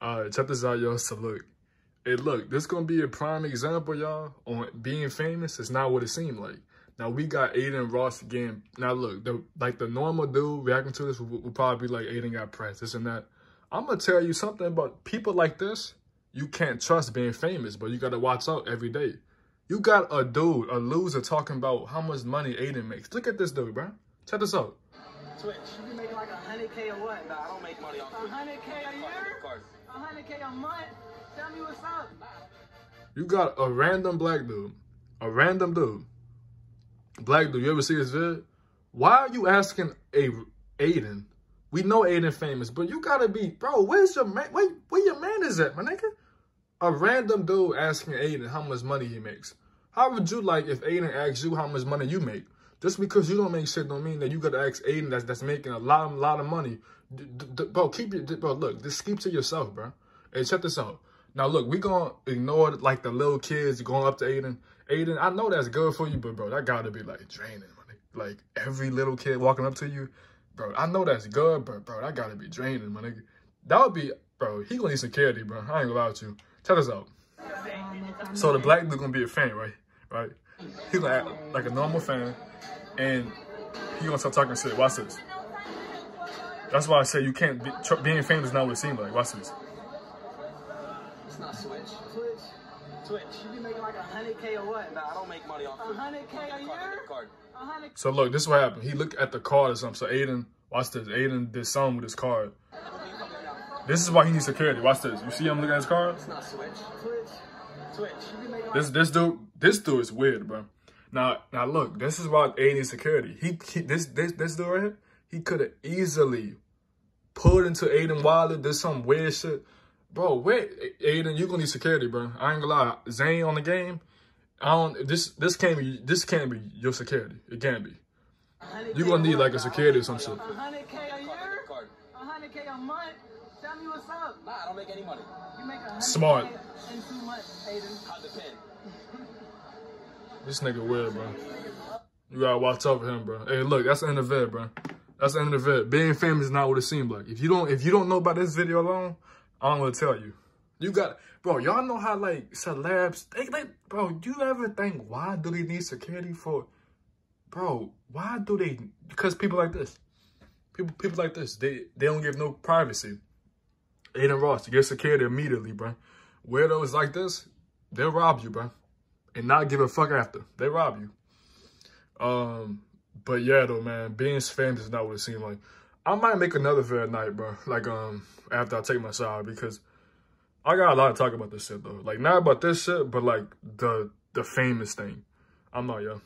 Right, check this out, y'all. So look, hey, look, this gonna be a prime example, y'all, on being famous. It's not what it seemed like. Now we got Adin Ross again. Now look, the like the normal dude reacting to this would, would probably be like Adin got pressed, this and that. I'm gonna tell you something about people like this. You can't trust being famous, but you gotta watch out every day. You got a dude, a loser, talking about how much money Aiden makes. Look at this dude, bro. Check this out. Twitch. You be making like a hundred K or what? Nah, I don't make money off A hundred K a year? A hundred K a month? Tell me what's up. You got a random black dude. A random dude. Black dude, you ever see his vid? Why are you asking a Adin? We know Adin famous, but you gotta be, bro, where's your man? Where, where your man is at, my nigga? A random dude asking Adin how much money he makes. How would you like if Adin asked you how much money you make? Just because you don't make shit don't mean that you gotta ask Adin that's, that's making a lot, lot of money. D bro, keep it, bro, look, just keep to yourself, bro. Hey, check this out. Now, look, we gonna ignore, like, the little kids going up to Adin. Adin, I know that's good for you, but, bro, that gotta be, like, draining, my Like, every little kid walking up to you, bro, I know that's good, but, bro, that gotta be draining, my nigga. That would be, bro, he gonna need security, bro. I ain't gonna lie to you. Check this out. Oh, so the black dude gonna be a fan, right? Right? He gonna like a normal fan, and he gonna start talking shit. Watch this. That's why I say you can't be, being famous is not what it seems like. Watch this. It's not Switch. Twitch. Twitch. You be making like a hundred K or what? Nah, I don't make money off A hundred K a year? A. So look, this is what happened. He looked at the card or something. So Adin, watch this. Adin did something with his card. This is why he needs security. Watch this. You see him looking at his card? It's not Switch. Twitch. This this dude this dude is weird, bro. Now now look, this is why Adin needs security. He, he this this this dude right here, he could have easily pulled into Aiden Wilder, did some weird shit. Bro, wait, Adin, you gonna need security, bro. I ain't gonna lie. Zane on the game, I don't. This this can't be this can't be your security. It can't be. You're gonna need like a security or some shit. a hundred K a year? A hundred K a month? Tell me what's up. Nah, I don't make any money. You make a hundred Smart. In two months, Adin. I depend. This nigga weird, bro. You gotta watch out for him, bro. Hey, look, that's the end of it, bro. That's the end of it. Being famous is not what it seemed like. If you don't, if you don't know about this video alone, I'm gonna tell you. You got, bro. Y'all know how like celebs, they, they, bro. Do you ever think why do they need security for, bro? Why do they? Because people like this, people, people like this, they they don't give no privacy. Adin Ross, get security immediately, bro. Weirdos like this, they'll rob you, bro, and not give a fuck after. They rob you. Um, but yeah, though, man, being famous is not what it seemed like. I might make another at night, bro. Like, um, after I take my shower because I got a lot to talk about this shit though. Like, not about this shit, but like the the famous thing. I'm not, yo.